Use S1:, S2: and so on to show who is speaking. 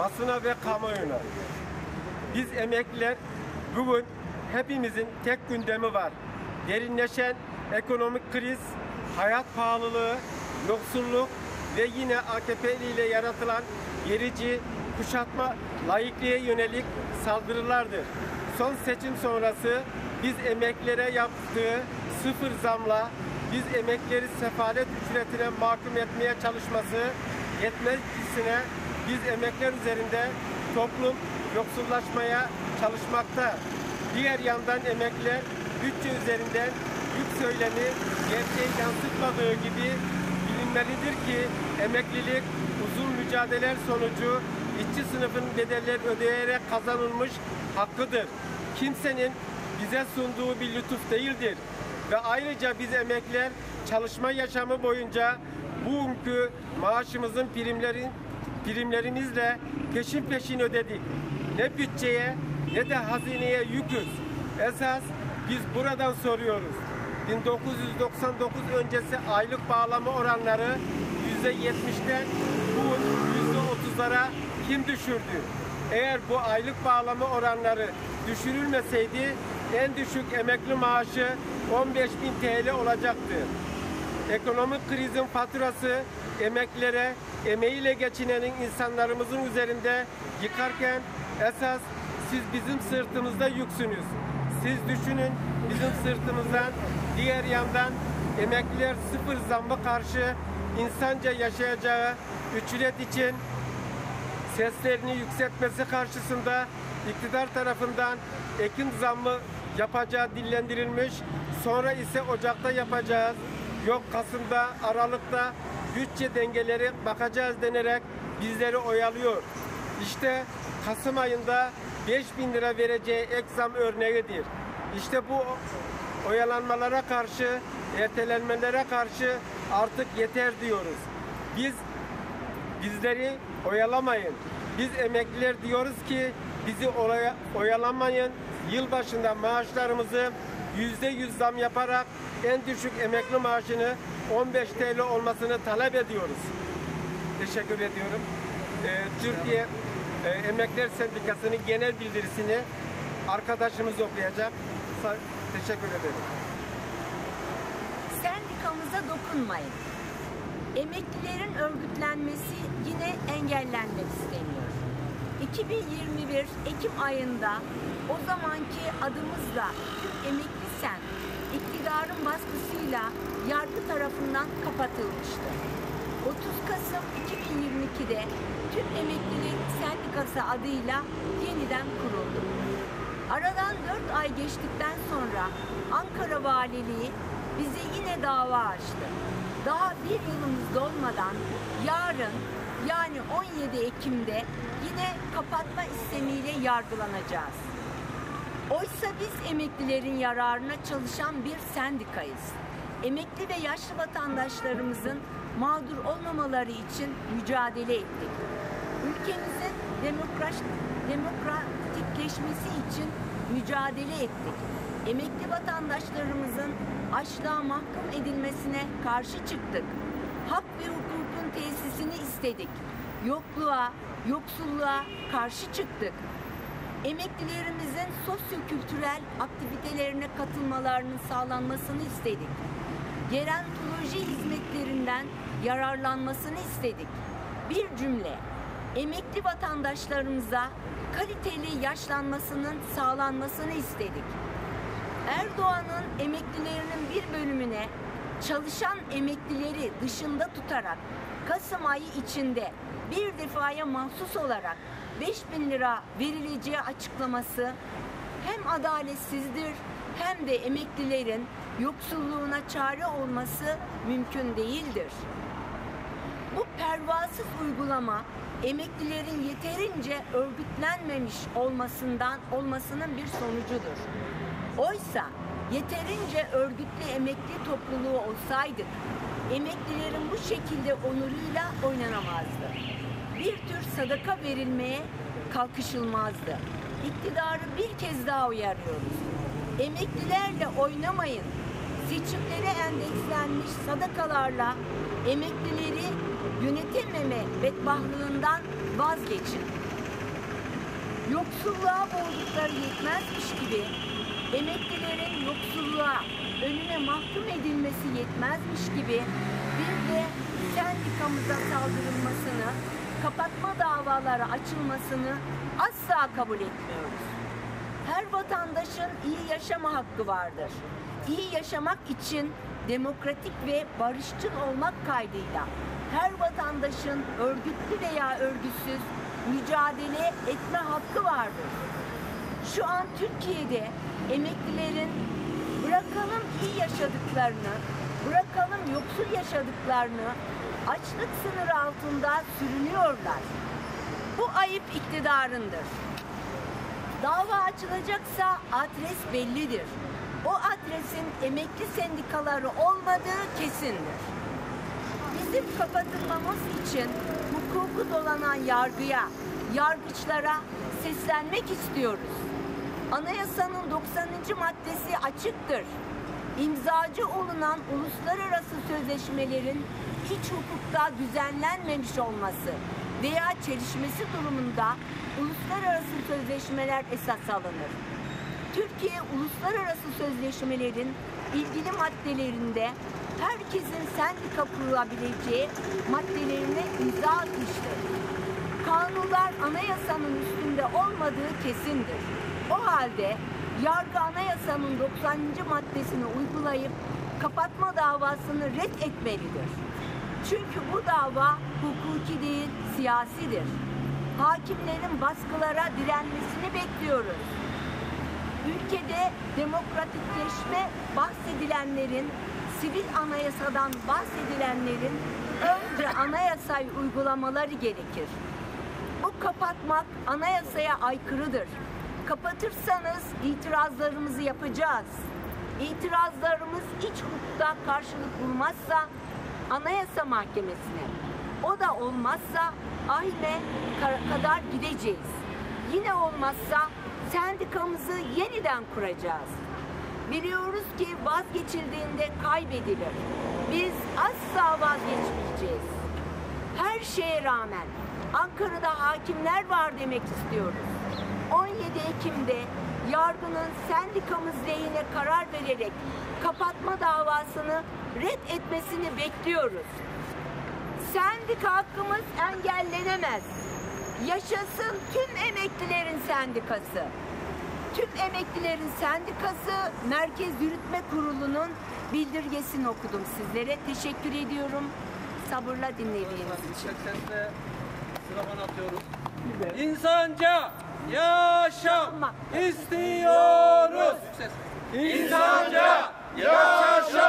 S1: basına ve kamuoyuna. Biz emekliler bugün hepimizin tek gündemi var. Derinleşen ekonomik kriz, hayat pahalılığı, yoksulluk ve yine AKP'li ile yaratılan gerici, kuşatma, laikliğe yönelik saldırılardır. Son seçim sonrası biz emeklilere yaptığı sıfır zamla biz emekleri sefalet ücretine mahkum etmeye çalışması yetmezcesine biz emekler üzerinde toplum yoksullaşmaya çalışmakta. Diğer yandan emekliler bütçe üzerinden yük söylemi gerçeği yansıtmadığı gibi bilinmelidir ki emeklilik uzun mücadeleler sonucu işçi sınıfın bedeller ödeyerek kazanılmış hakkıdır. Kimsenin bize sunduğu bir lütuf değildir. Ve ayrıca biz emekliler çalışma yaşamı boyunca bugünkü maaşımızın primlerin primlerimizle peşin peşin ödedik. Ne bütçeye ne de hazineye yüküz. Esas biz buradan soruyoruz. 1999 öncesi aylık bağlama oranları %70'den bugün %30'lara kim düşürdü? Eğer bu aylık bağlama oranları düşürülmeseydi en düşük emekli maaşı 15.000 TL olacaktı. Ekonomik krizin faturası emeklilere, emeğiyle geçinenin insanlarımızın üzerinde yıkarken esas siz bizim sırtımızda yüksünüz. Siz düşünün bizim sırtımızdan diğer yandan emekliler sıfır zammı karşı insanca yaşayacağı ücret için seslerini yükseltmesi karşısında iktidar tarafından Ekim zammı yapacağı dillendirilmiş. Sonra ise Ocak'ta yapacağız. Yok Kasım'da, Aralık'ta bütçe dengeleri bakacağız denerek bizleri oyalıyor. İşte Kasım ayında 5000 lira vereceği ek zam örneğidir. İşte bu oyalanmalara karşı, ertelenmelere karşı artık yeter diyoruz. Biz bizleri oyalamayın. Biz emekliler diyoruz ki bizi olaya, oyalamayın. Yılbaşında maaşlarımızı yüzde yüz zam yaparak en düşük emekli maaşını 15 TL olmasını talep ediyoruz. Teşekkür ediyorum. Ee, Türkiye e, Emekliler Sendikası'nın genel bildirisini arkadaşımız okuyacak. Sa- Teşekkür ederim.
S2: Sendikamıza dokunmayın. Emeklilerin örgütlenmesi yine engellenmek isteniyor. 2021 Ekim ayında o zamanki adımızla Türk Emekli Sen iktidarın baskısıyla yargı tarafından kapatılmıştı. 30 Kasım 2022'de Türk Emeklilik Sendikası adıyla yeniden kuruldu. Aradan 4 ay geçtikten sonra Ankara Valiliği bize yine dava açtı. Daha bir yılımız dolmadan yarın yani 17 Ekim'de yine kapatma istemiyle yargılanacağız. Oysa biz emeklilerin yararına çalışan bir sendikayız. Emekli ve yaşlı vatandaşlarımızın mağdur olmamaları için mücadele ettik. Ülkemizin demokrat, demokratikleşmesi için mücadele ettik. Emekli vatandaşlarımızın açlığa mahkum edilmesine karşı çıktık. Hak ve hukukun tesisini istedik. Yokluğa, yoksulluğa karşı çıktık. Emeklilerimizin sosyokültürel aktivitelerine katılmalarının sağlanmasını istedik. Gerontoloji hizmetlerinden yararlanmasını istedik. Bir cümle, emekli vatandaşlarımıza kaliteli yaşlanmasının sağlanmasını istedik. Erdoğan'ın emeklilerinin bir bölümüne çalışan emeklileri dışında tutarak Kasım ayı içinde bir defaya mahsus olarak 5000 lira verileceği açıklaması hem adaletsizdir hem de emeklilerin yoksulluğuna çare olması mümkün değildir. Bu pervasız uygulama emeklilerin yeterince örgütlenmemiş olmasından olmasının bir sonucudur. Oysa yeterince örgütlü emekli topluluğu olsaydık emeklilerin bu şekilde onuruyla oynanamazdı. Bir tür sadaka verilmeye kalkışılmazdı. İktidarı bir kez daha uyarıyoruz. Emeklilerle oynamayın. Seçimlere endekslenmiş sadakalarla emeklileri yönetememe bedbahlığından vazgeçin. Yoksulluğa boğdukları yetmezmiş gibi emeklilerin yoksulluğa önüne mahkum edilmesi yetmezmiş gibi bir de sendikamıza saldırılmasını, kapatma davaları açılmasını asla kabul etmiyoruz. Her vatandaşın iyi yaşama hakkı vardır. İyi yaşamak için demokratik ve barışçıl olmak kaydıyla her vatandaşın örgütlü veya örgütsüz mücadele etme hakkı vardır. Şu an Türkiye'de emeklilerin bırakalım iyi yaşadıklarını, bırakalım yoksul yaşadıklarını açlık sınırı altında sürünüyorlar. Bu ayıp iktidarındır. Dava açılacaksa adres bellidir. O adresin emekli sendikaları olmadığı kesindir. Bizim kapatılmamız için hukuku dolanan yargıya, yargıçlara seslenmek istiyoruz. Anayasanın 90. maddesi açıktır. İmzacı olunan uluslararası sözleşmelerin hiç hukukta düzenlenmemiş olması veya çelişmesi durumunda uluslararası sözleşmeler esas alınır. Türkiye uluslararası sözleşmelerin ilgili maddelerinde herkesin sendika kurulabileceği maddelerine imza atmıştır. Kanunlar anayasanın üstünde olmadığı kesindir. O halde yargı anayasanın 90. maddesini uygulayıp kapatma davasını red etmelidir. Çünkü bu dava hukuki değil, siyasidir. Hakimlerin baskılara direnmesini bekliyoruz. Ülkede demokratikleşme bahsedilenlerin, sivil anayasadan bahsedilenlerin önce anayasayı uygulamaları gerekir. Bu kapatmak anayasaya aykırıdır. Kapatırsanız itirazlarımızı yapacağız. İtirazlarımız iç hukukta karşılık bulmazsa Anayasa Mahkemesi'ne, o da olmazsa ahime kadar gideceğiz. Yine olmazsa sendikamızı yeniden kuracağız. Biliyoruz ki vazgeçildiğinde kaybedilir. Biz asla vazgeçmeyeceğiz. Her şeye rağmen Ankara'da hakimler var demek istiyoruz. 17 Ekim'de yargının sendikamız lehine karar vererek kapatma davasını red etmesini bekliyoruz. Sendika hakkımız engellenemez. Yaşasın tüm emeklilerin sendikası. Tüm emeklilerin sendikası Merkez Yürütme Kurulu'nun bildirgesini okudum sizlere. Teşekkür ediyorum. Sabırla dinlediğiniz için.
S3: 80'de sıraman atıyoruz. İnsanca yaşam istiyoruz. İnsanca yaşam.